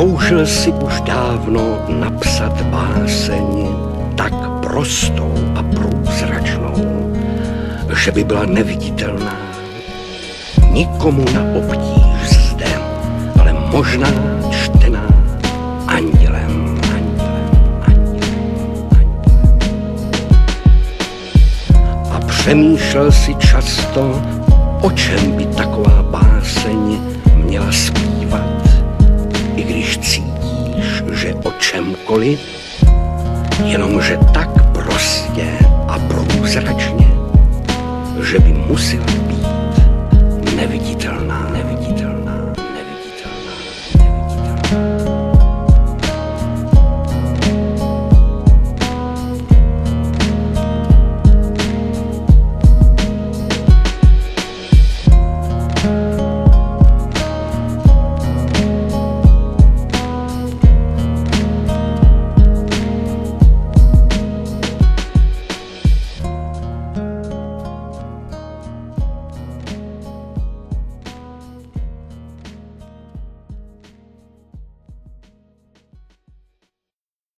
Toužil si už dávno napsat báseň tak prostou a průzračnou, že by byla neviditelná nikomu na obtíž zde, ale možná čtená andělem. A přemýšlel si často, o čem by taková báseň měla zpívat, čemkoliv, jenomže tak